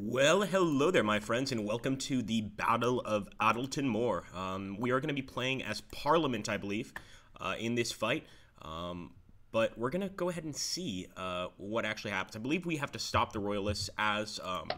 Well, hello there, my friends, and welcome to the Battle of Adwalton Moor. Um, we are going to be playing as Parliament, I believe, uh, in this fight. Um, but we're going to go ahead and see uh, what actually happens. I believe we have to stop the Royalists as um,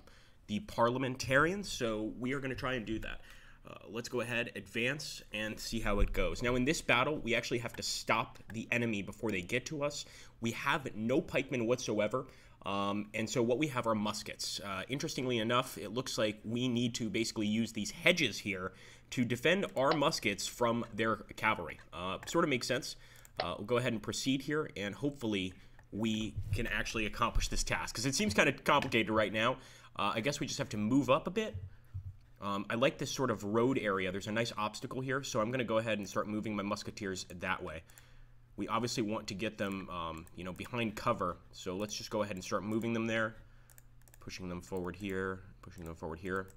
the Parliamentarians, so we are going to try and do that. Uh, let's go ahead, advance, and see how it goes. Now, in this battle, we actually have to stop the enemy before they get to us. We have no pikemen whatsoever. Um, and so what we have are muskets. Uh, interestingly enough, it looks like we need to basically use these hedges here to defend our muskets from their cavalry. Uh, sort of makes sense. Uh, we'll go ahead and proceed here, and hopefully we can actually accomplish this task, because it seems kind of complicated right now. Uh, I guess we just have to move up a bit. Um, I like this sort of road area. There's a nice obstacle here, so I'm going to go ahead and start moving my musketeers that way. We obviously want to get them, um, you know, behind cover. So let's just go ahead and start moving them there. Pushing them forward here, pushing them forward here.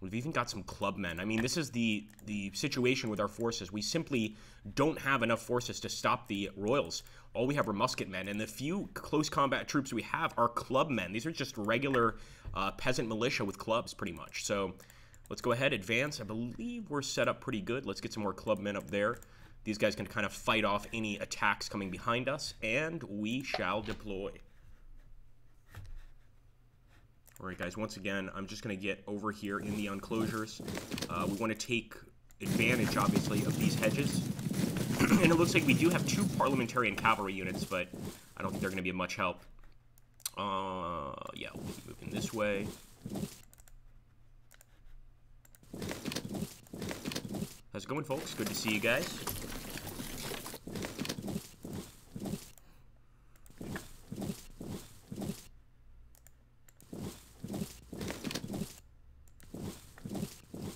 We've even got some clubmen. I mean, this is the the situation with our forces. We simply don't have enough forces to stop the royals. All we have are musketmen, and the few close combat troops we have are clubmen. These are just regular uh, peasant militia with clubs, pretty much. So Let's go ahead, advance. I believe we're set up pretty good. Let's get some more clubmen up there. These guys can kind of fight off any attacks coming behind us, and we shall deploy. Alright guys, once again, I'm just going to get over here in the enclosures. Uh, we want to take advantage, obviously, of these hedges. and it looks like we do have two parliamentarian cavalry units, but I don't think they're going to be much help. Uh, yeah, we'll be moving this way. How's it going, folks? Good to see you guys.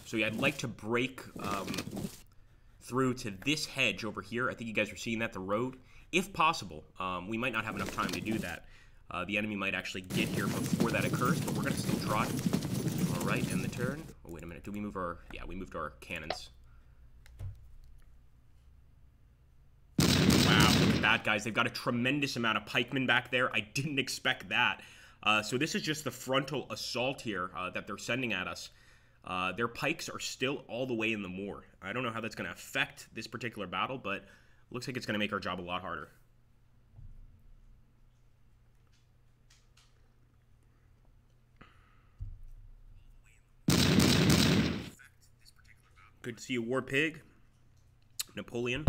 So yeah, I'd like to break um, through to this hedge over here. I think you guys are seeing that, the road. If possible, um, we might not have enough time to do that. Uh, the enemy might actually get here before that occurs, but we're going to still try. All right, end the turn. Oh, wait a minute. Do we move our... Yeah, we moved our cannons. That, guys. They've got a tremendous amount of pikemen back there. I didn't expect that. Uh, so this is just the frontal assault here uh, that they're sending at us. Uh, their pikes are still all the way in the moor. I don't know how that's going to affect this particular battle, but looks like it's going to make our job a lot harder. Good to see you, War Pig. Napoleon.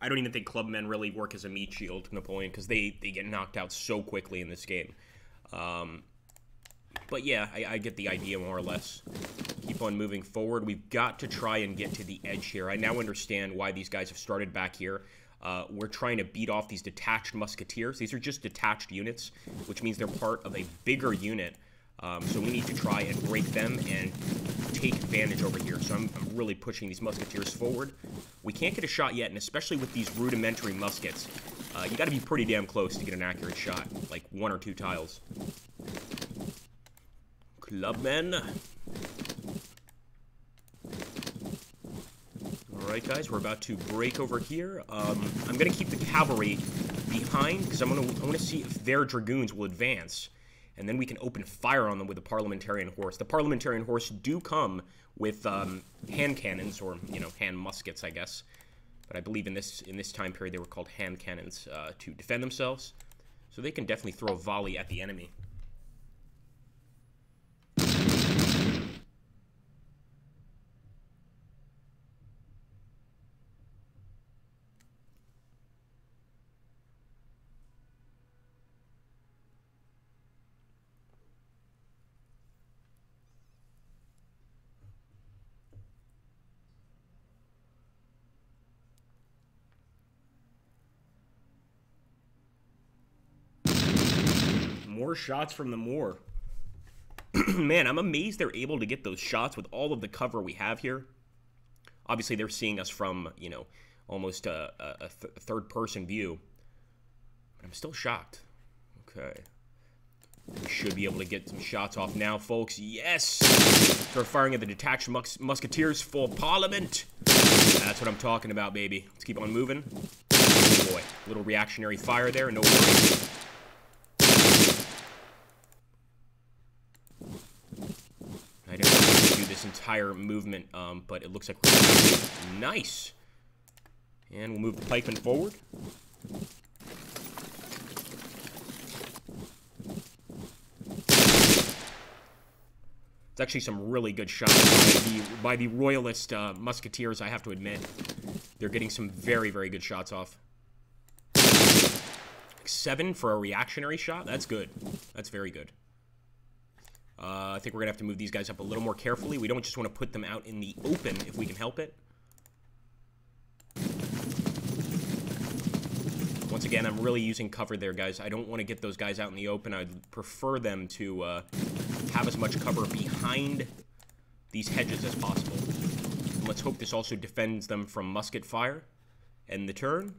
I don't even think clubmen really work as a meat shield, Napoleon, because they, they get knocked out so quickly in this game. Um, but yeah, I, I, get the idea more or less. Keep on moving forward. We've got to try and get to the edge here. I now understand why these guys have started back here. Uh, we're trying to beat off these detached musketeers. These are just detached units, which means they're part of a bigger unit. Um, so we need to try and break them and take advantage over here. So I'm, I'm, really pushing these musketeers forward. We can't get a shot yet, and especially with these rudimentary muskets, uh, you got to be pretty damn close to get an accurate shot, like one or two tiles. Clubmen. Alright guys, we're about to break over here. Um, I'm going to keep the cavalry behind, because I'm want to see if their dragoons will advance and then we can open fire on them with the parliamentarian horse. The parliamentarian horse do come with um, hand cannons, or you know, hand muskets, I guess. But I believe in this in this time period they were called hand cannons uh, to defend themselves. So they can definitely throw a volley at the enemy. More shots from the moor. Man, I'm amazed they're able to get those shots with all of the cover we have here. Obviously, they're seeing us from, you know, almost a, a, th third person view. But I'm still shocked. Okay. We should be able to get some shots off now, folks. Yes! Start firing at the detached mus musketeers for Parliament. That's what I'm talking about, baby. Let's keep on moving. Oh boy, little reactionary fire there, no worries. I didn't want entire movement, um, but it looks like we're nice. And we'll move the pikeman forward. It's actually some really good shots by the, by the Royalist uh, Musketeers, I have to admit. They're getting some very, very good shots off. Seven for a reactionary shot? That's good. That's very good. Uh, I think we're going to have to move these guys up a little more carefully. We don't just want to put them out in the open if we can help it. Once again, I'm really using cover there, guys. I don't want to get those guys out in the open. I'd prefer them to uh, have as much cover behind these hedges as possible. And let's hope this also defends them from musket fire. End the turn.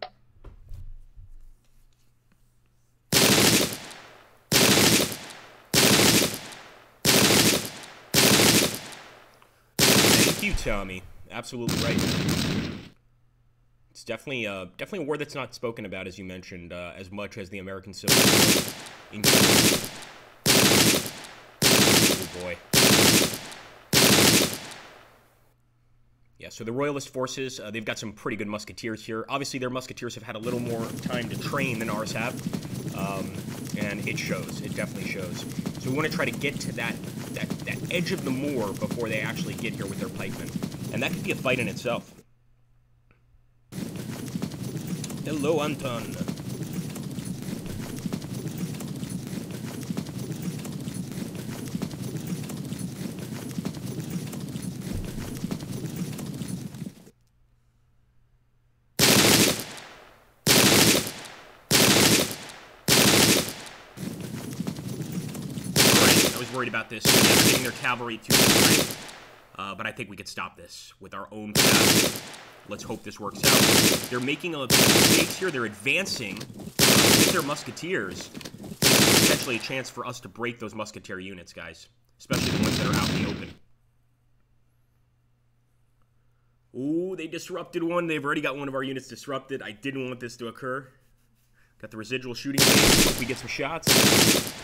Thank you, Tommy. Absolutely right. It's definitely, uh, definitely a war that's not spoken about, as you mentioned, uh, as much as the American Civil War. Oh boy. Yeah, so the Royalist forces, uh, they've got some pretty good musketeers here. Obviously, their musketeers have had a little more time to train than ours have, um, and it shows. It definitely shows. So we want to try to get to that, that, that edge of the moor before they actually get here with their pikemen. And that could be a fight in itself. Hello, Anton. I was worried about this. getting their cavalry the uh, but I think we could stop this with our own path. Let's hope this works out. They're making a mistakes here. They're advancing with their musketeers. Potentially a chance for us to break those musketeer units, guys. Especially the ones that are out in the open. Ooh, they disrupted one. They've already got one of our units disrupted. I didn't want this to occur. Got the residual shooting we get some shots.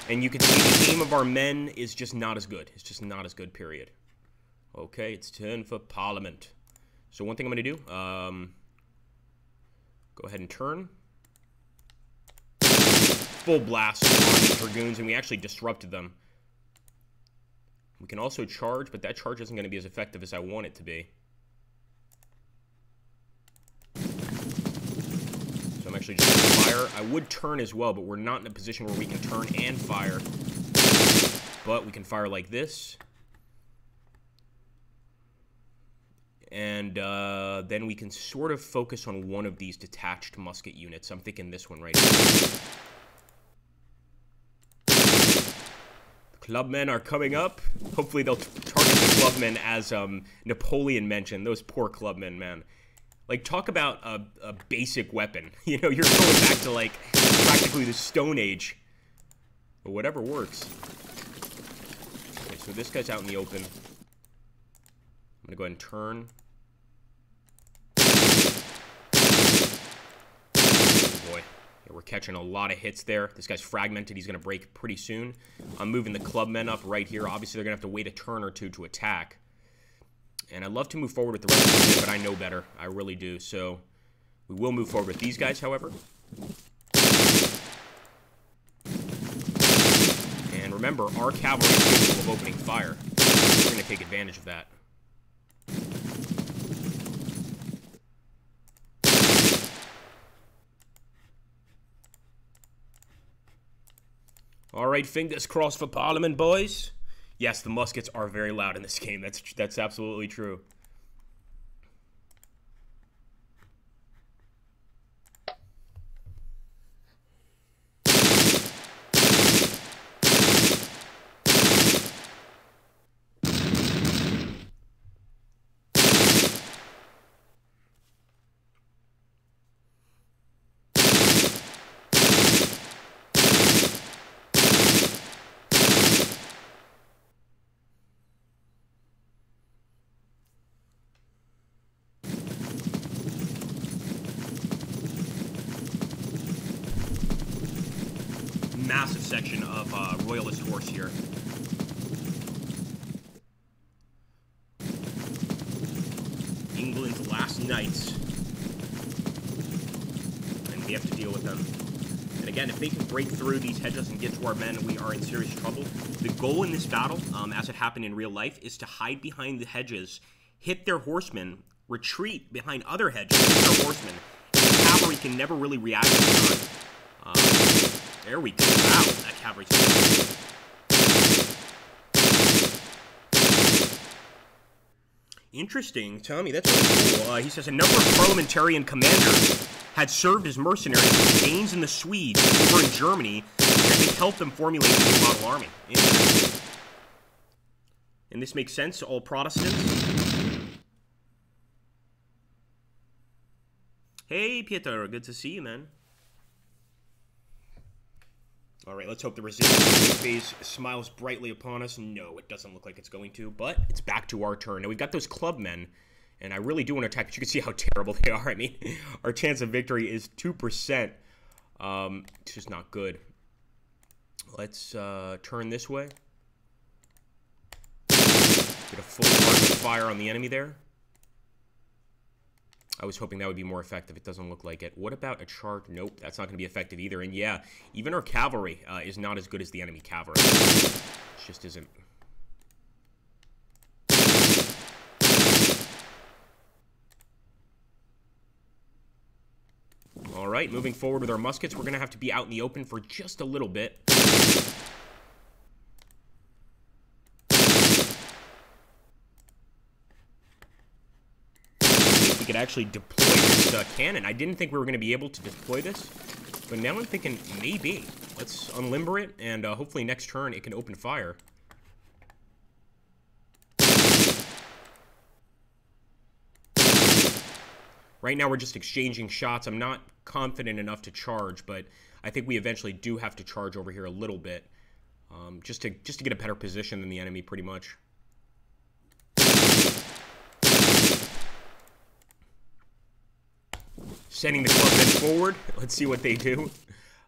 And you can see the aim of our men is just not as good. It's just not as good, period. Okay, it's turn for Parliament. So one thing I'm going to do, um, go ahead and turn. Full blast on Dragoons, and we actually disrupted them. We can also charge, but that charge isn't going to be as effective as I want it to be. So I'm just fire. I would turn as well, but we're not in a position where we can turn and fire. But we can fire like this. and uh, then we can sort of focus on one of these detached musket units. I'm thinking this one right here. Clubmen are coming up. Hopefully they'll target the clubmen as um, Napoleon mentioned. Those poor clubmen, man. Like, talk about a, a basic weapon. You know, you're going back to, like, practically the Stone Age. But whatever works. Okay, so this guy's out in the open. I'm to go ahead and turn. Oh, boy. We're catching a lot of hits there. This guy's fragmented. He's to break pretty soon. I'm moving the clubmen up right here. Obviously, they're to have to wait a turn or two to attack. And I'd love to move forward with the rest of the but I know better. I really do. So we will move forward with these guys, however. And remember, our cavalry is capable of opening fire. We're going to take advantage of that. All right, fingers crossed for Parliament, boys. Yes, the muskets are very loud in this game. That's that's absolutely true. Uh, horse here. England's last knights. And we have to deal with them. And again, if they can break through these hedges and get to our men, we are in serious trouble. The goal in this battle, um, as it happened in real life, is to hide behind the hedges, hit their horsemen, retreat behind other hedges, hit their horsemen. And the cavalry can never really react to there we go. Wow, that cavalry. Interesting, Tommy. That's really cool. Uh, he says a number of parliamentarian commanders had served as mercenaries with the Danes and the Swedes over in Germany, and they helped them formulate the new model army. And this makes sense to all Protestants. Hey, Peter, good to see you, man. All right, let's hope the resistance phase smiles brightly upon us. No, it doesn't look like it's going to, but it's back to our turn. Now, we've got those clubmen, and I really do want to attack, but you can see how terrible they are. I mean, our chance of victory is 2%. Um, it's just not good. Let's uh, turn this way. Get a full fire on the enemy there. I was hoping that would be more effective. It doesn't look like it. What about a charge? Nope, that's not going to be effective either. And yeah, even our cavalry uh, is not as good as the enemy cavalry. It just isn't. All right, moving forward with our muskets, we're going to have to be out in the open for just a little bit. Could actually deploy uh, cannon. I didn't think we were going to be able to deploy this, but now I'm thinking maybe. Let's unlimber it, and uh, hopefully next turn it can open fire. Right now we're just exchanging shots. I'm not confident enough to charge, but I think we eventually do have to charge over here a little bit. Um, just to just to get a better position than the enemy, pretty much. Sending the clubmen forward. Let's see what they do.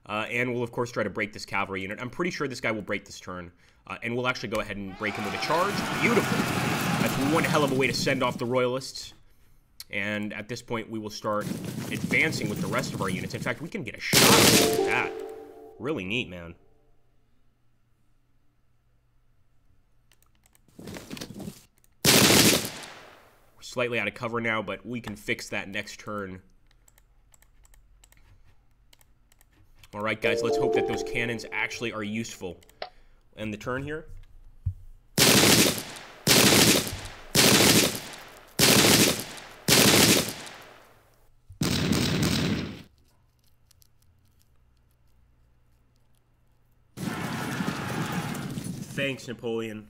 Uh, and we'll, of course, try to break this cavalry unit. I'm pretty sure this guy will break this turn. Uh, and we'll actually go ahead and break him with a charge. Beautiful. That's one hell of a way to send off the Royalists. And at this point, we will start advancing with the rest of our units. In fact, we can get a shot at that. Really neat, man. We're slightly out of cover now, but we can fix that next turn. All right, guys, let's hope that those cannons actually are useful. And the turn here. Thanks, Napoleon.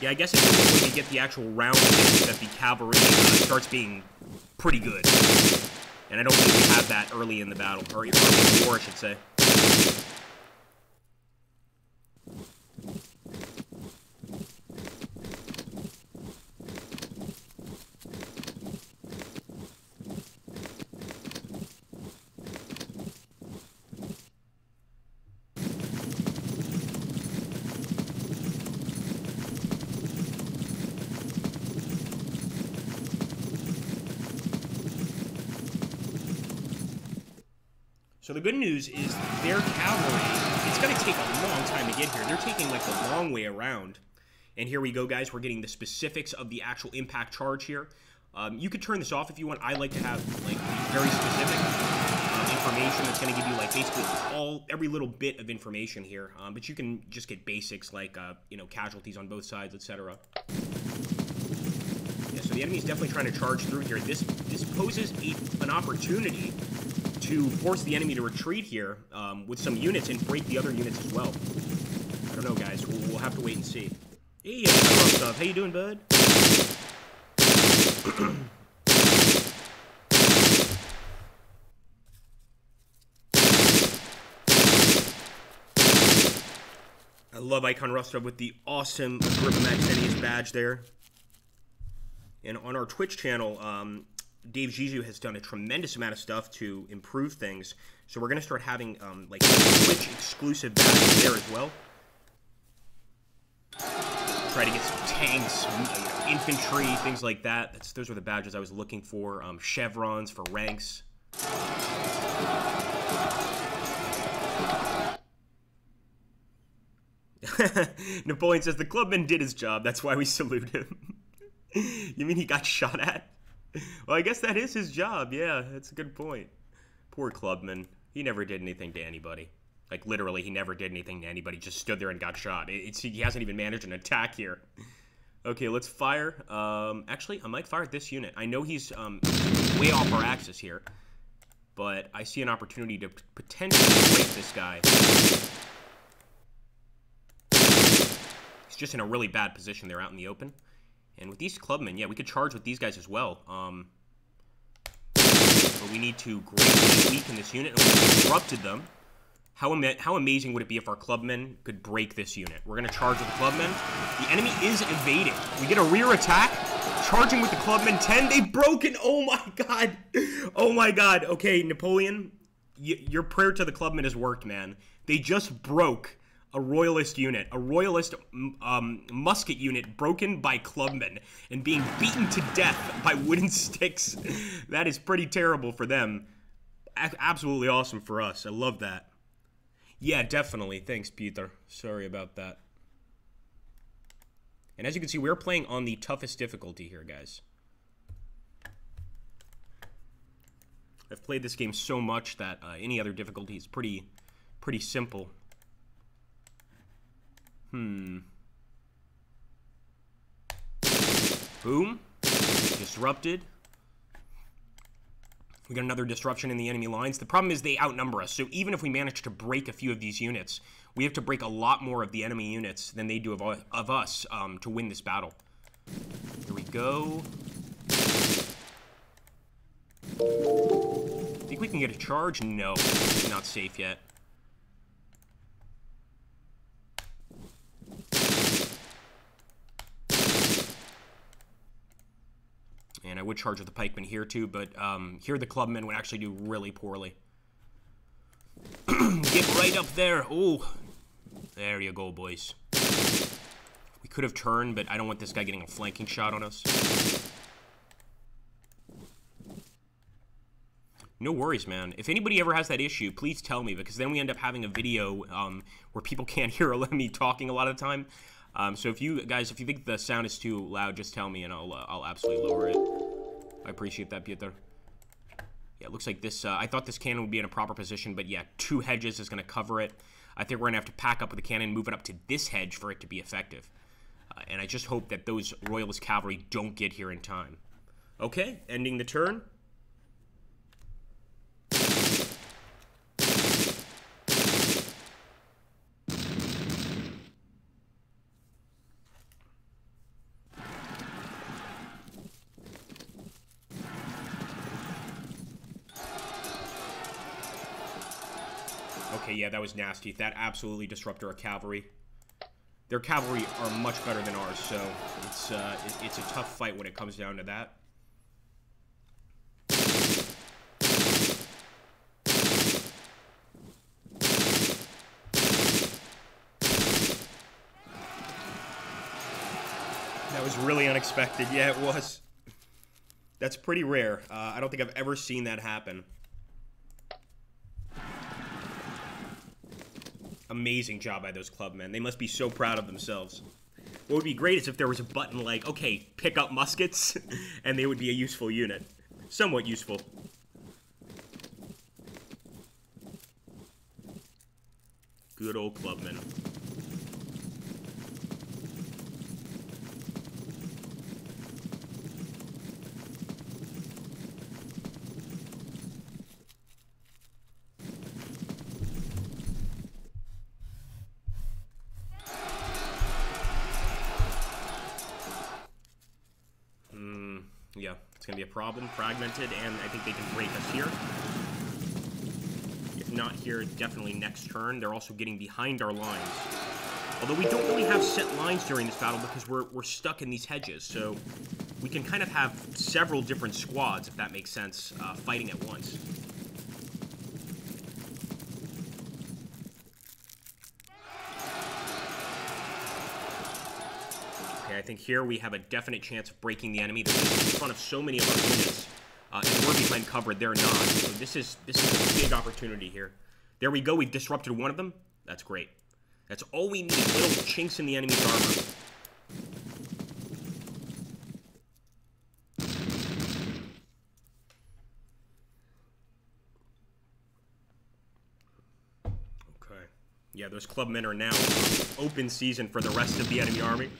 Yeah, I guess it's when we get the actual round that the cavalry uh, starts being pretty good. And I don't think we have that early in the battle, or early in the war, I should say. The good news is their cavalry, it's going to take a long time to get here. They're taking like the long way around. And here we go, guys. We're getting the specifics of the actual impact charge here. Um, you could turn this off if you want. I like to have like very specific um, information that's going to give you like basically all every little bit of information here. Um, but you can just get basics like uh, you know casualties on both sides, etc. Yeah, so the enemy's definitely trying to charge through here. This this poses a, an opportunity to force the enemy to retreat here um, with some units and break the other units as well. I don't know, guys. We'll, we'll have to wait and see. Hey, uh, stuff. How you doing, bud? I love Icon Rostov with the awesome Agrippa Maxentius badge there. And on our Twitch channel, um, Dave Zizou has done a tremendous amount of stuff to improve things. So we're going to start having um, like Twitch exclusive badges there as well. Try to get some tanks, infantry, things like that. That's, those are the badges I was looking for. Um, chevrons for ranks. Napoleon says the clubman did his job. That's why we salute him. you mean he got shot at? Well, I guess that is his job. Yeah, that's a good point. Poor clubman. He never did anything to anybody. Like literally, he never did anything to anybody. Just stood there and got shot. It's, he hasn't even managed an attack here. Okay, let's fire. Um, actually, I might fire this unit. I know he's um, way off our axis here, but I see an opportunity to potentially break this guy. He's just in a really bad position there out in the open. And with these clubmen, yeah, we could charge with these guys as well. Um, but we need to greatly weaken this unit, and we disrupted them. How, how amazing would it be if our clubmen could break this unit? We're going to charge with the clubmen. The enemy is evading. We get a rear attack. Charging with the clubmen. 10. They've broken. Oh, my God. Oh, my God. Okay, Napoleon, your prayer to the clubmen has worked, man. They just broke a royalist unit, a royalist um, musket unit broken by clubmen and being beaten to death by wooden sticks. that is pretty terrible for them. A absolutely awesome for us. I love that. Yeah, definitely. Thanks, Peter. Sorry about that. And as you can see, we're playing on the toughest difficulty here, guys. I've played this game so much that uh, any other difficulty is pretty, pretty simple. Hmm. Boom. Disrupted. We got another disruption in the enemy lines. The problem is they outnumber us, so even if we manage to break a few of these units, we have to break a lot more of the enemy units than they do of, of us um, to win this battle. Here we go. Think we can get a charge? No, not safe yet. And I would charge with the pikemen here too, but um, here the clubmen would actually do really poorly. Get right up there. Oh, there you go, boys. We could have turned, but I don't want this guy getting a flanking shot on us. No worries, man. If anybody ever has that issue, please tell me, because then we end up having a video um, where people can't hear me talking a lot of the time. Um, so if you guys, if you think the sound is too loud, just tell me and I'll, uh, I'll absolutely lower it. I appreciate that, Peter. Yeah, it looks like this, uh, I thought this cannon would be in a proper position, but yeah, two hedges is going to cover it. I think we're going to have to pack up with the cannon, move it up to this hedge for it to be effective. Uh, and I just hope that those Royalist cavalry don't get here in time. Okay, ending the turn. Okay, yeah, that was nasty. That absolutely disrupted our cavalry. Their cavalry are much better than ours, so it's uh, it's a tough fight when it comes down to that. That was really unexpected. Yeah, it was. That's pretty rare. Uh, I don't think I've ever seen that happen. Amazing job by those clubmen. They must be so proud of themselves. What would be great is if there was a button like, okay, pick up muskets, and they would be a useful unit. Somewhat useful. Good old clubmen. It's going to be a problem, fragmented, and I think they can break us here. If not here, definitely next turn. They're also getting behind our lines. Although we don't really have set lines during this battle because we're, we're stuck in these hedges, so we can kind of have several different squads, if that makes sense, uh, fighting at once. Think here we have a definite chance of breaking the enemy. They're in front of so many of our units, uh, we're behind cover. They're not. So this is this is a big opportunity here. There we go. We've disrupted one of them. That's great. That's all we need. Little chinks in the enemy's armor. Okay. Yeah, those clubmen are now open season for the rest of the enemy army.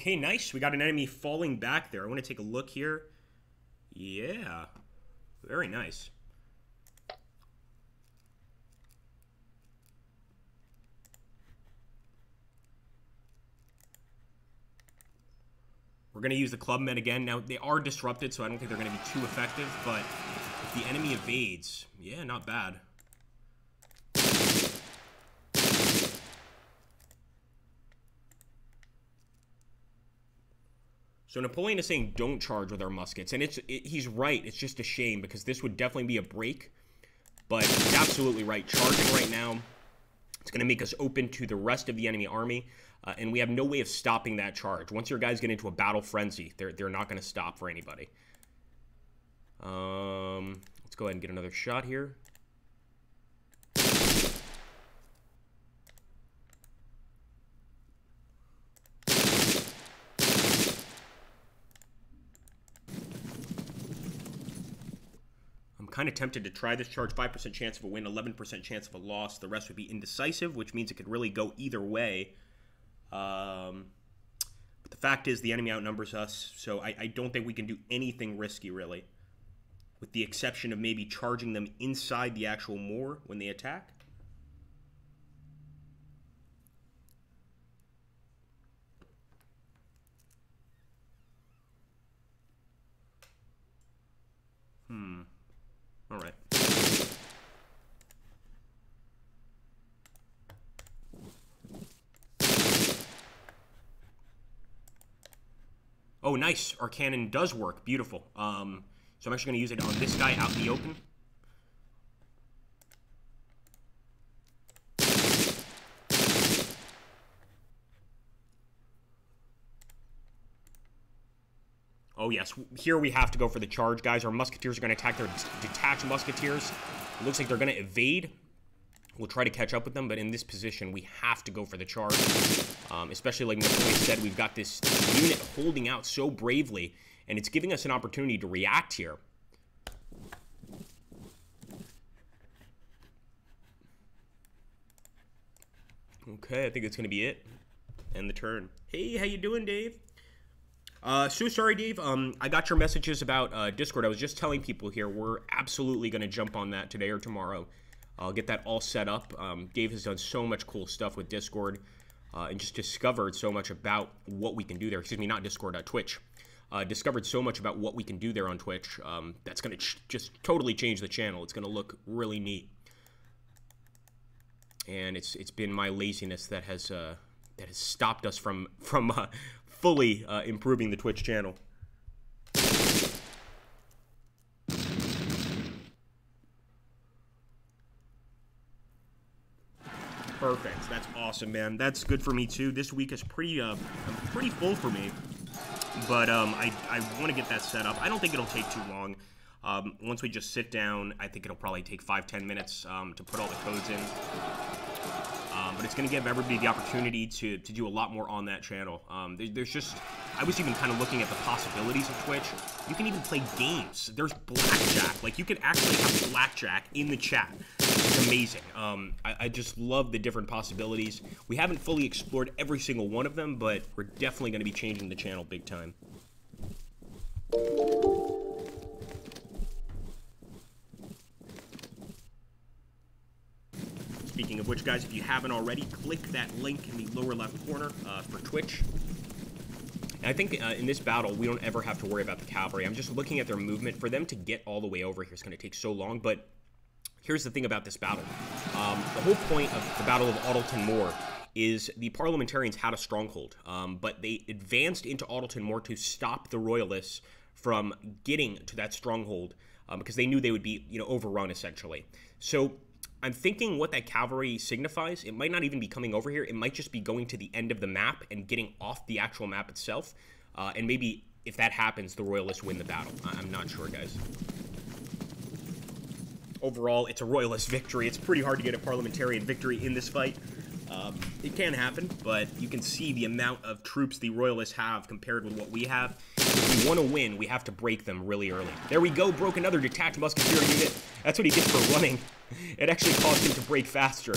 Okay, nice. We got an enemy falling back there. I want to take a look here. Yeah. Very nice. We're going to use the clubmen again. Now, they are disrupted, so I don't think they're going to be too effective, but if the enemy evades, yeah, not bad. So Napoleon is saying don't charge with our muskets, and it's it, he's right. It's just a shame because this would definitely be a break, but he's absolutely right. Charging right now, it's going to make us open to the rest of the enemy army, uh, and we have no way of stopping that charge. Once your guys get into a battle frenzy, they're they're not going to stop for anybody. Um, let's go ahead and get another shot here. Kind of tempted to try this charge. 5% chance of a win, 11% chance of a loss. The rest would be indecisive, which means it could really go either way. Um, but the fact is, the enemy outnumbers us, so I, I don't think we can do anything risky, really. With the exception of maybe charging them inside the actual moor when they attack. Hmm. All right. Oh, nice. Our cannon does work. Beautiful. Um, so I'm actually going to use it on this guy out in the open. Oh, yes. Here we have to go for the charge, guys. Our musketeers are going to attack their detached musketeers. It looks like they're going to evade. We'll try to catch up with them, but in this position, we have to go for the charge. Um, especially like Napoleon said, we've got this, unit holding out so bravely, and it's giving us an opportunity to react here. Okay, I think it's going to be it. End the turn. Hey, how you doing, Dave? Uh, so sorry, Dave. Um, I got your messages about uh, Discord. I was just telling people here we're absolutely going to jump on that today or tomorrow. I'll get that all set up. Um, Dave has done so much cool stuff with Discord uh, and just discovered so much about what we can do there. Excuse me, not Discord, uh, Twitch. Uh, discovered so much about what we can do there on Twitch. Um, that's going to just totally change the channel. It's going to look really neat. And it's it's been my laziness that has uh, that has stopped us from from uh, fully uh, improving the Twitch channel. Perfect. That's awesome, man. That's good for me too. This week is pretty uh, pretty full for me, but um, I I want to get that set up. I don't think it'll take too long. Um, once we just sit down, I think it'll probably take five ten minutes um, to put all the codes in. But it's going to give everybody the opportunity to, to do a lot more on that channel. Um, there, there's just, I was even kind of looking at the possibilities of Twitch. You can even play games. There's blackjack. Like, you can actually have blackjack in the chat. It's amazing. Um, I, I just love the different possibilities. We haven't fully explored every single one of them, but we're definitely going to be changing the channel big time. Speaking of which, guys, if you haven't already, click that link in the lower left corner uh, for Twitch. And I think uh, in this battle, we don't ever have to worry about the cavalry. I'm just looking at their movement. For them to get all the way over here is going to take so long, but here's the thing about this battle. Um, the whole point of the Battle of Adwalton Moor is the parliamentarians had a stronghold, um, but they advanced into Adwalton Moor to stop the royalists from getting to that stronghold um, because they knew they would be, you know, overrun essentially. So I'm thinking what that cavalry signifies. It might not even be coming over here. It might just be going to the end of the map and getting off the actual map itself. Uh, and maybe if that happens, the royalists win the battle. I'm not sure, guys overall, it's a royalist victory. It's pretty hard to get a parliamentarian victory in this fight. Um, it can happen, but you can see the amount of troops the royalists have compared with what we have. If we want to win, we have to break them really early. There we go, broke another detached musketeer unit. That's what he gets for running. It actually caused him to break faster.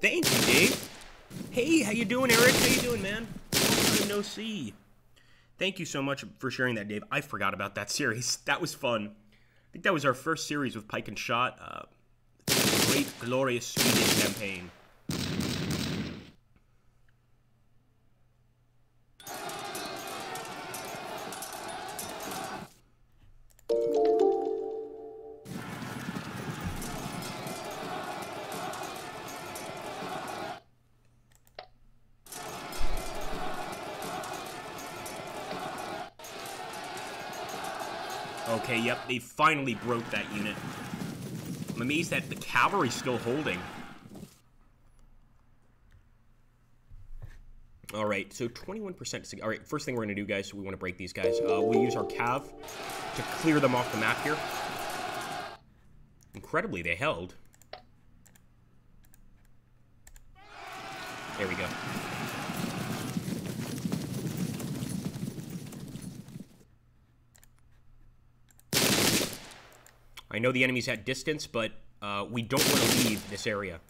Thank you, Dave. Hey, how you doing, Eric? How you doing, man? No see. Thank you so much for sharing that, Dave. I forgot about that series. That was fun. I think that was our first series with Pike and Shot. Uh, great, glorious Swedish campaign. Okay, yep, they finally broke that unit. I'm amazed that the cavalry's still holding. All right, so 21%. All right, first thing we're going to do, guys, so we want to break these guys. Uh, we'll use our cav to clear them off the map here. Incredibly, they held. There we go. I know the enemy's at distance, but uh, we don't want to leave this area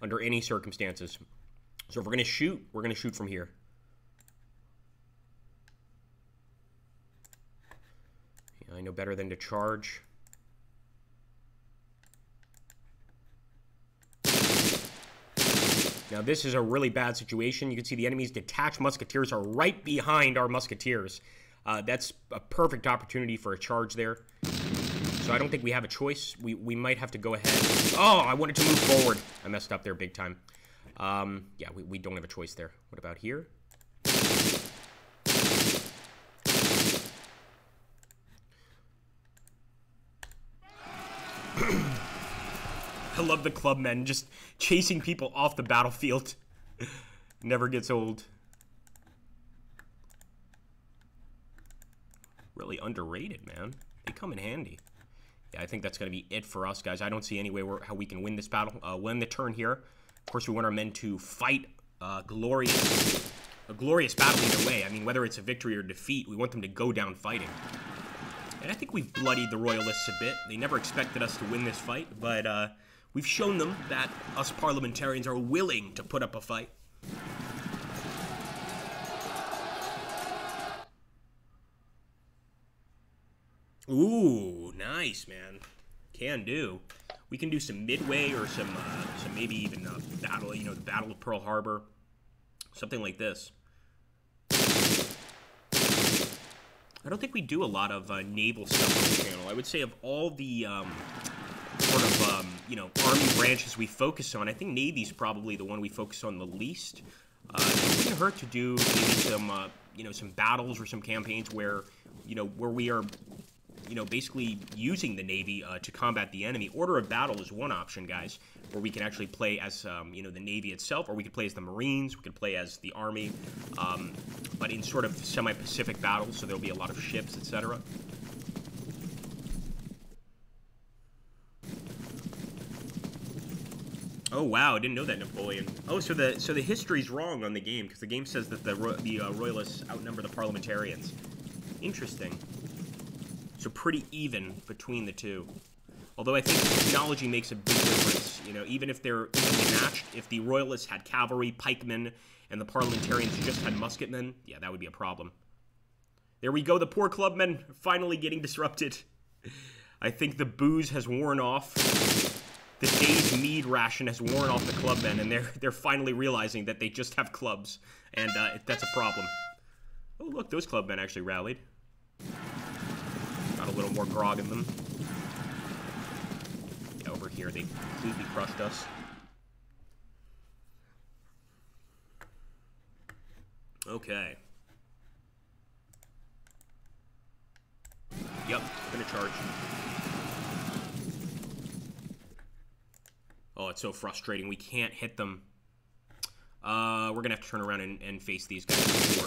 under any circumstances. So if we're going to shoot, we're going to shoot from here. Yeah, I know better than to charge. Now this is a really bad situation. You can see the enemy's detached musketeers are right behind our musketeers. Uh, that's a perfect opportunity for a charge there. So I don't think we have a choice. We, we might have to go ahead. Oh, I wanted to move forward. I messed up there big time. Um, yeah, we, we don't have a choice there. What about here? I love the clubmen just chasing people off the battlefield. Never gets old. Really underrated, man. They come in handy I think that's going to be it for us, guys. I don't see any way how we can win this battle. Uh, win the turn here. Of course, we want our men to fight uh, glorious, a glorious battle either way. I mean, whether it's a victory or defeat, we want them to go down fighting. And I think we've bloodied the Royalists a bit. They never expected us to win this fight, but uh, we've shown them that us parliamentarians are willing to put up a fight. Ooh, nice, man. Can do. We can do some Midway or some, uh, some maybe even a battle, you know, the Battle of Pearl Harbor. Something like this. I don't think we do a lot of uh, naval stuff on the channel. I would say of all the um, sort of, um, you know, army branches we focus on, I think Navy's probably the one we focus on the least. Uh, it wouldn't hurt to do maybe some, uh, you know, some battles or some campaigns where, you know, where we are you know, basically using the Navy uh, to combat the enemy. Order of battle is one option, guys, where we can actually play as, um, you know, the Navy itself, or we could play as the Marines, we could play as the Army, um, but in sort of semi-Pacific battles, so there'll be a lot of ships, etc. Oh wow, I didn't know that Napoleon. Oh, so the so the history's wrong on the game because the game says that the the uh, royalists outnumber the parliamentarians. Interesting. So pretty even between the two. Although I think technology makes a big difference. You know, even if they're matched, if the Royalists had cavalry, pikemen, and the Parliamentarians just had musketmen, yeah, that would be a problem. There we go. The poor clubmen finally getting disrupted. I think the booze has worn off. The day's mead ration has worn off the clubmen, and they're they're finally realizing that they just have clubs, and uh, that's a problem. Oh, look, those clubmen actually rallied. Little more grog in them. Over here, they completely crushed us. Okay. Yep, gonna charge. Oh, it's so frustrating. We can't hit them. Uh, we're gonna have to turn around and, and face these guys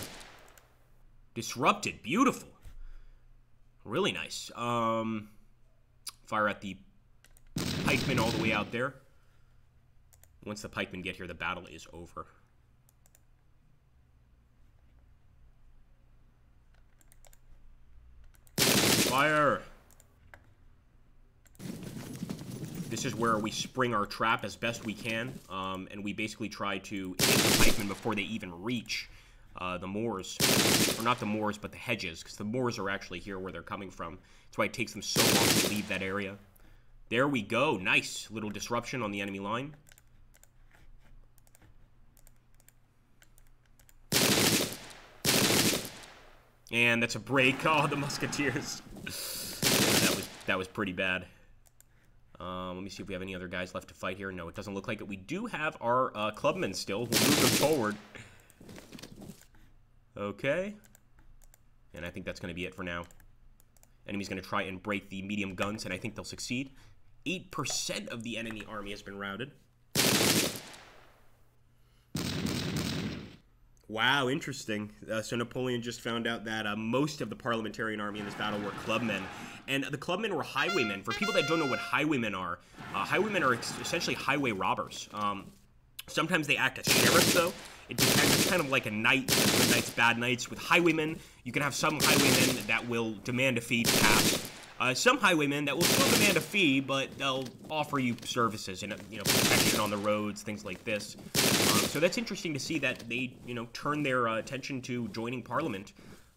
Disrupted. Beautiful. Really nice. Um, fire at the pikemen all the way out there. Once the pikemen get here, the battle is over. Fire! This is where we spring our trap as best we can, um, and we basically try to hit the pikemen before they even reach uh, the moors. Or not the moors, but the hedges, because the moors are actually here where they're coming from. That's why it takes them so long to leave that area. There we go. Nice. Little disruption on the enemy line. And that's a break. Oh, the musketeers. that was that was pretty bad. Um, let me see if we have any other guys left to fight here. No, it doesn't look like it. We do have our uh, clubmen still. We'll move them forward. Okay. And I think that's going to be it for now. Enemy's going to try and break the medium guns, and I think they'll succeed. 8% of the enemy army has been routed. Wow, interesting. Uh, so Napoleon just found out that uh, most of the parliamentarian army in this battle were clubmen. And the clubmen were highwaymen. For people that don't know what highwaymen are, uh, highwaymen are essentially highway robbers. Um, sometimes they act as sheriffs, though. It depends. Kind of like a knight, good knights, bad knights. With highwaymen, you can have some highwaymen that will demand a fee to pass. Uh, some highwaymen that will still demand a fee, but they'll offer you services and you know protection on the roads, things like this. Um, so that's interesting to see that they you know turn their uh, attention to joining Parliament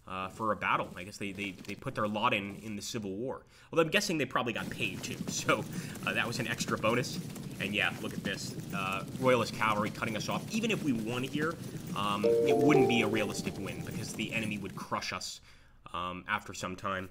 uh, for a battle. I guess they, they, they put their lot in in the Civil War. Although I'm guessing they probably got paid too, so uh, that was an extra bonus. And yeah, look at this. Uh, Royalist cavalry cutting us off. Even if we won here, um, it wouldn't be a realistic win because the enemy would crush us um, after some time.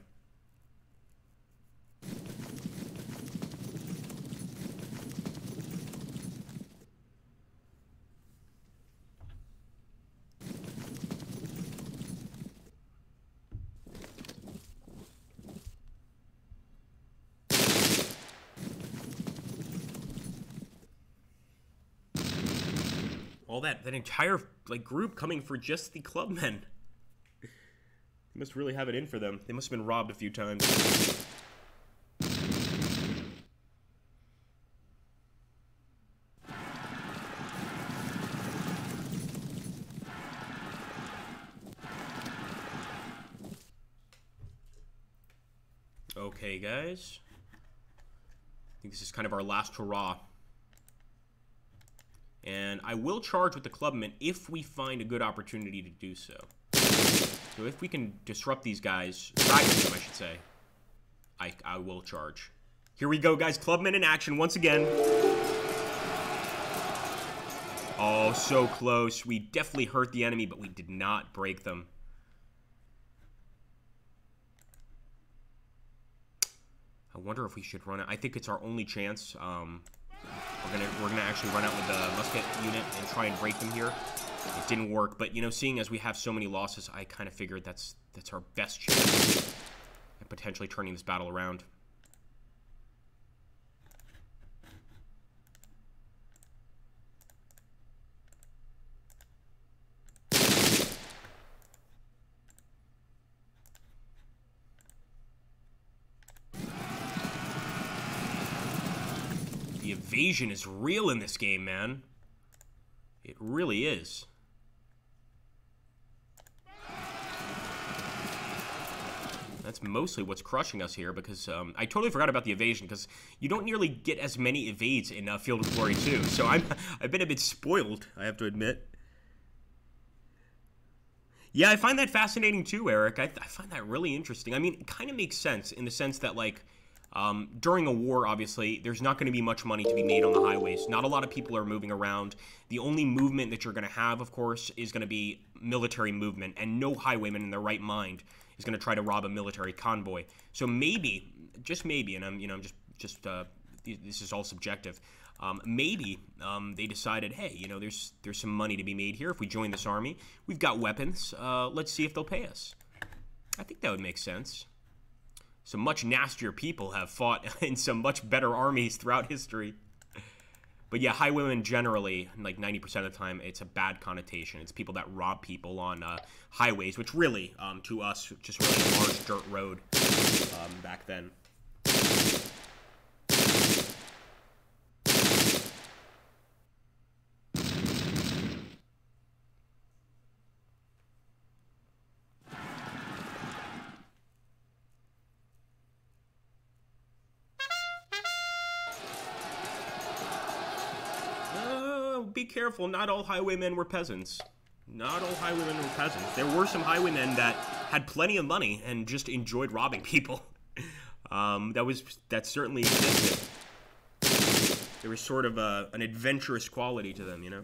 That that entire like group coming for just the clubmen. They must really have it in for them. They must have been robbed a few times. Okay, guys. I think this is kind of our last hurrah. And I will charge with the clubman if we find a good opportunity to do so. So if we can disrupt these guys, them, I should say, I, I will charge. Here we go, guys. Clubmen in action once again. Oh, so close. We definitely hurt the enemy, but we did not break them. I wonder if we should run it. I think it's our only chance. Um, we're gonna we're gonna actually run out with the musket unit and try and break them here. It didn't work, but you know, seeing as we have so many losses, I kind of figured that's that's our best chance at potentially turning this battle around. Evasion is real in this game, man. It really is. That's mostly what's crushing us here because um, I totally forgot about the evasion because you don't nearly get as many evades in uh, Field of Glory 2. So I'm, I've been a bit spoiled, I have to admit. Yeah, I find that fascinating too, Eric. I, I find that really interesting. I mean, it kind of makes sense in the sense that, like, um, during a war, obviously, there's not going to be much money to be made on the highways. Not a lot of people are moving around. The only movement that you're going to have, of course, is going to be military movement, and no highwayman in their right mind is going to try to rob a military convoy. So maybe, just maybe, and I'm, you know, I'm just, just, uh, this is all subjective. Um, maybe um, they decided, hey, you know, there's there's some money to be made here if we join this army. We've got weapons. Uh, let's see if they'll pay us. I think that would make sense some much nastier people have fought in some much better armies throughout history. But yeah, highwaymen generally, like 90% of the time, it's a bad connotation. It's people that rob people on uh, highways, which really, um, to us, just really large dirt road um, back then. Be careful. Not all highwaymen were peasants. Not all highwaymen were peasants. There were some highwaymen that had plenty of money and just enjoyed robbing people. Um, that was that certainly existed. There was sort of a, an adventurous quality to them, you know.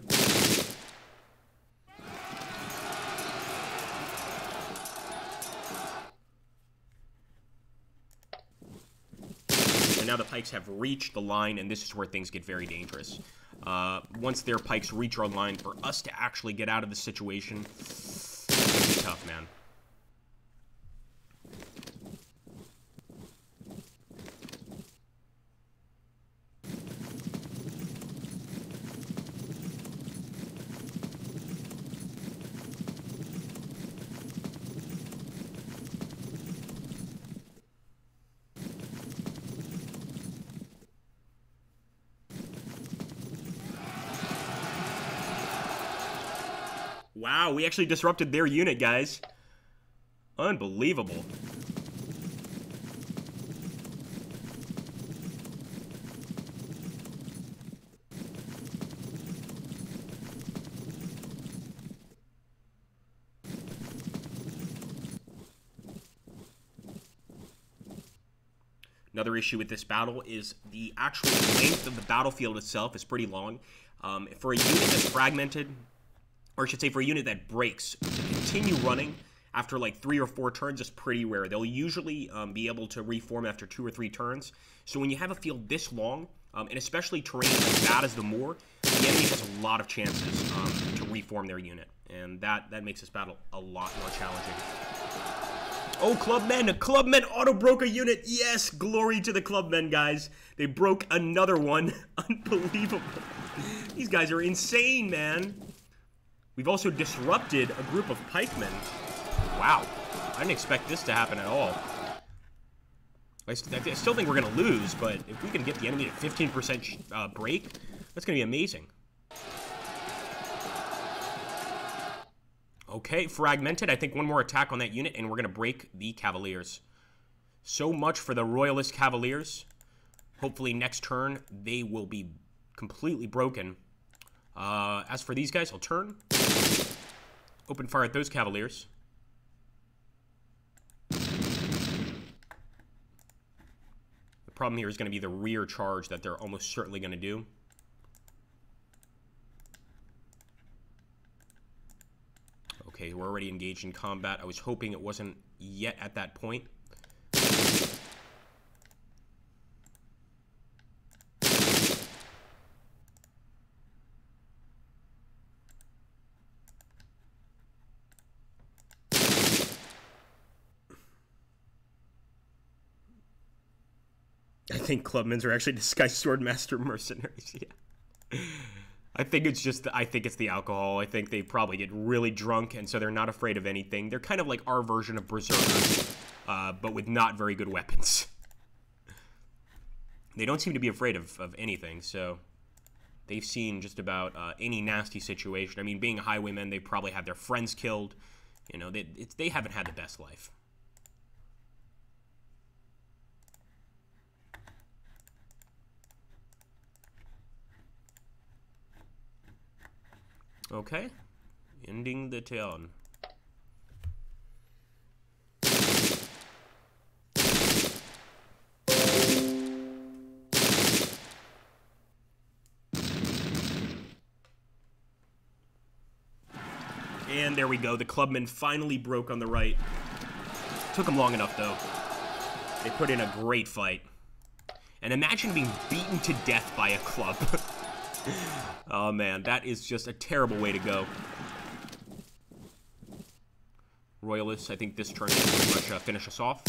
And now the pikes have reached the line, and this is where things get very dangerous. Uh, once their pikes reach our line, for us to actually get out of the situation, it's tough, man. Wow, we actually disrupted their unit, guys. Unbelievable. Another issue with this battle is the actual length of the battlefield itself is pretty long. Um, for a unit that's fragmented, or I should say for a unit that breaks, to continue running after like three or four turns is pretty rare. They'll usually um, be able to reform after two or three turns. So when you have a field this long, um, and especially terrain as bad as the Moor, the enemy has a lot of chances um, to reform their unit. And that, that makes this battle a lot more challenging. Oh, Clubmen! Clubmen auto-broke a unit! Yes! Glory to the Clubmen, guys! They broke another one. Unbelievable. These guys are insane, man. We've also disrupted a group of pikemen. Wow. I didn't expect this to happen at all. I, st I still think we're going to lose, but if we can get the enemy at 15% uh, break, that's going to be amazing. Okay, fragmented. I think one more attack on that unit, and we're going to break the Cavaliers. So much for the Royalist Cavaliers. Hopefully next turn, they will be completely broken. Uh, as for these guys, I'll turn. Open fire at those Cavaliers. The problem here is going to be the rear charge that they're almost certainly going to do. Okay, we're already engaged in combat. I was hoping it wasn't yet at that point. Think clubmen are actually disguised swordmaster mercenaries. Yeah. I think it's just I think it's the alcohol. I think they probably get really drunk and so they're not afraid of anything. They're kind of like our version of berserkers, uh, but with not very good weapons. they don't seem to be afraid of, of anything, so they've seen just about uh, any nasty situation. I mean, being highwaymen, they probably had their friends killed. You know, they they haven't had the best life. Okay, ending the turn. And there we go. The clubman finally broke on the right. Took him long enough, though. They put in a great fight. And imagine being beaten to death by a club. oh, man. That is just a terrible way to go. Royalists, I think this turn will pretty much uh, finish us off.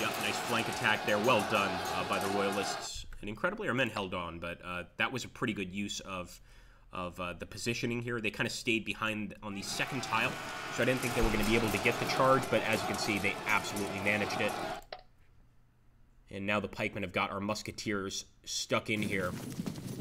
Yep, nice flank attack there. Well done uh, by the Royalists. And incredibly, our men held on, but uh, that was a pretty good use of of uh, the positioning here. They kind of stayed behind on the second tile, so I didn't think they were going to be able to get the charge, but as you can see, they absolutely managed it. And now the pikemen have got our musketeers stuck in here.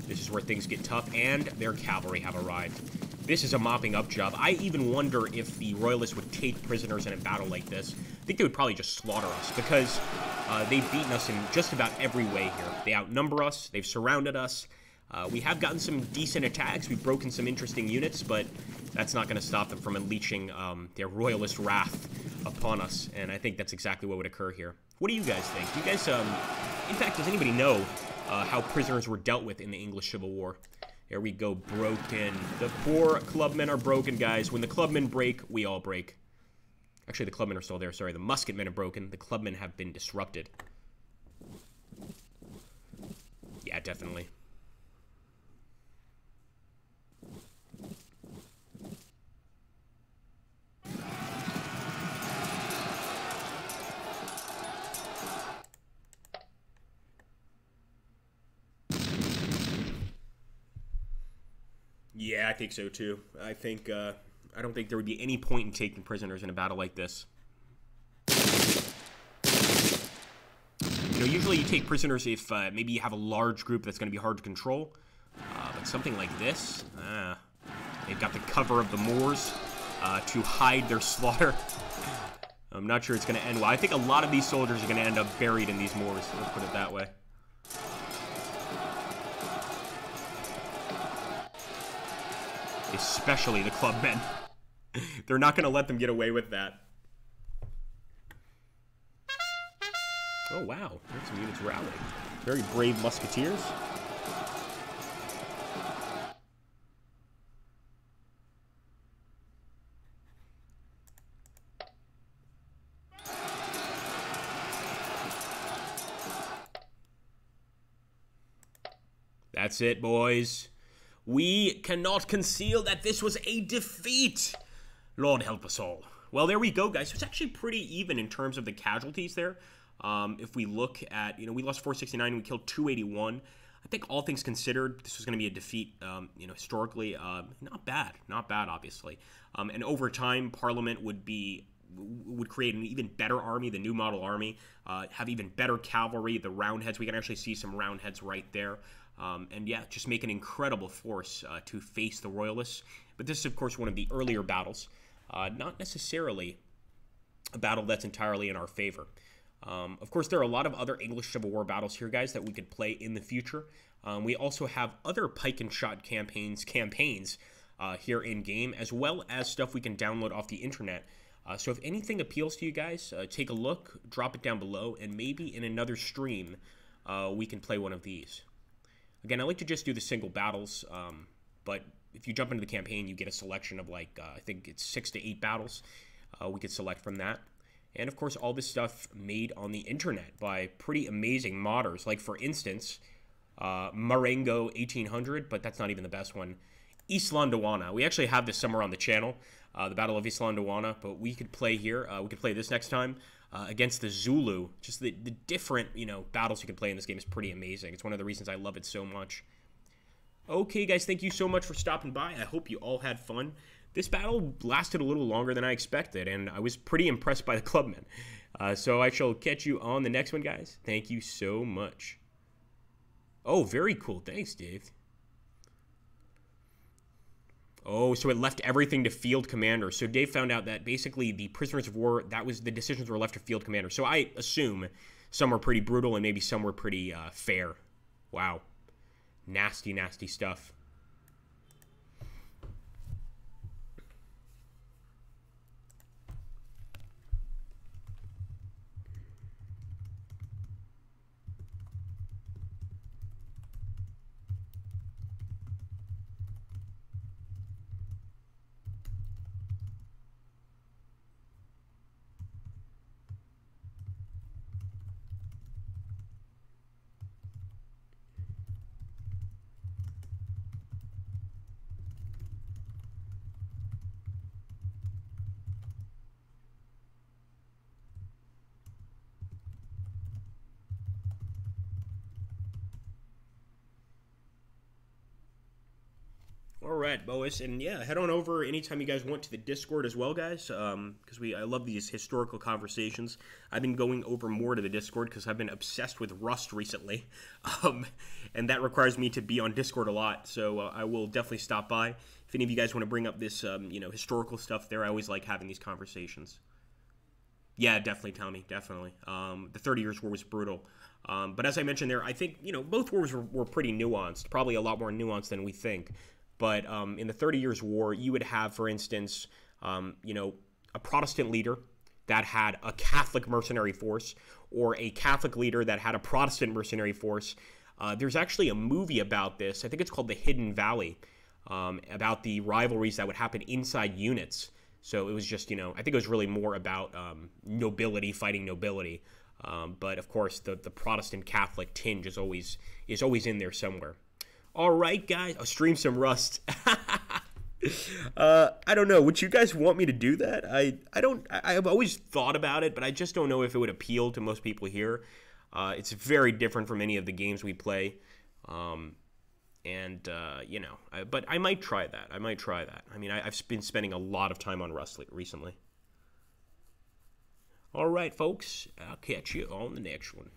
This is where things get tough, and their cavalry have arrived. This is a mopping up job. I even wonder if the Royalists would take prisoners in a battle like this. I think they would probably just slaughter us, because uh, they've beaten us in just about every way here. They outnumber us, they've surrounded us, uh, we have gotten some decent attacks. We've broken some interesting units, but that's not going to stop them from unleashing um, their royalist wrath upon us. And I think that's exactly what would occur here. What do you guys think? Do you guys, um, in fact, does anybody know uh, how prisoners were dealt with in the English Civil War? There we go, broken. The poor clubmen are broken, guys. When the clubmen break, we all break. Actually, the clubmen are still there. Sorry, the musketmen are broken. The clubmen have been disrupted. Yeah, definitely. Yeah, I think so too. I think uh, I don't think there would be any point in taking prisoners in a battle like this. You know, usually you take prisoners if uh, maybe you have a large group that's going to be hard to control. Uh, but something like this, uh, they've got the cover of the Moors uh, to hide their slaughter. I'm not sure it's going to end well. I think a lot of these soldiers are going to end up buried in these Moors. Let's put it that way. Especially the clubmen. They're not going to let them get away with that. Oh, wow. There's some units rallying. Very brave musketeers. That's it, boys. We cannot conceal that this was a defeat. Lord help us all. Well, there we go, guys. It's actually pretty even in terms of the casualties there. Um, if we look at, you know, we lost 469, we killed 281. I think all things considered, this was going to be a defeat, um, you know, historically. Uh, not bad. Not bad, obviously. Um, and over time, Parliament would be would create an even better army, the new model army, uh, have even better cavalry, the roundheads. We can actually see some roundheads right there. Um, and yeah, just make an incredible force uh, to face the Royalists. But this is, of course, one of the earlier battles, uh, not necessarily a battle that's entirely in our favor. Um, of course, there are a lot of other English Civil War battles here, guys, that we could play in the future. Um, we also have other pike and shot campaigns campaigns uh, here in game, as well as stuff we can download off the internet. Uh, so if anything appeals to you guys, uh, take a look, drop it down below, and maybe in another stream uh, we can play one of these. Again, I like to just do the single battles, um, but if you jump into the campaign, you get a selection of like, uh, I think it's six to eight battles. Uh, we could select from that. And of course, all this stuff made on the internet by pretty amazing modders. Like, for instance, uh, Marengo 1800, but that's not even the best one. Isandlwana. We actually have this somewhere on the channel, uh, the Battle of Isandlwana, but we could play here. Uh, we could play this next time uh, against the Zulu. Just the, the different, you know, battles you can play in this game is pretty amazing. It's one of the reasons I love it so much. Okay, guys, thank you so much for stopping by. I hope you all had fun. This battle lasted a little longer than I expected, and I was pretty impressed by the clubmen. Uh, so I shall catch you on the next one, guys. Thank you so much. Oh, very cool. Thanks, Dave. Oh, so it left everything to field commander. So Dave found out that basically the prisoners of war, that was the decisions were left to field commander. So I assume some were pretty brutal and maybe some were pretty uh, fair. Wow. Nasty, nasty stuff. Right, Boas, and yeah, head on over anytime you guys want to the Discord as well, guys. Um, because we I love these historical conversations. I've been going over more to the Discord because I've been obsessed with Rust recently, um, and that requires me to be on Discord a lot. So uh, I will definitely stop by if any of you guys want to bring up this, um, you know, historical stuff. There, I always like having these conversations. Yeah, definitely, Tommy. Definitely. Um, the Thirty Years' War was brutal. Um, but as I mentioned there, I think you know both wars were, were, pretty nuanced, probably a lot more nuanced than we think. But um, in the Thirty Years' War, you would have, for instance, um, you know, a Protestant leader that had a Catholic mercenary force, or a Catholic leader that had a Protestant mercenary force. Uh, there's actually a movie about this. I think it's called The Hidden Valley, um, about the rivalries that would happen inside units. So it was just, you know, I think it was really more about um, nobility fighting nobility. Um, but of course, the, the Protestant Catholic tinge is always is always in there somewhere. All right, guys, I'll stream some Rust. uh, I don't know. Would you guys want me to do that? I I don't. I, have always thought about it, but I just don't know if it would appeal to most people here. Uh, it's very different from any of the games we play. Um, and uh, you know, I, but I might try that. I might try that. I mean, I, have been spending a lot of time on Rust recently. All right, folks. I'll catch you on the next one.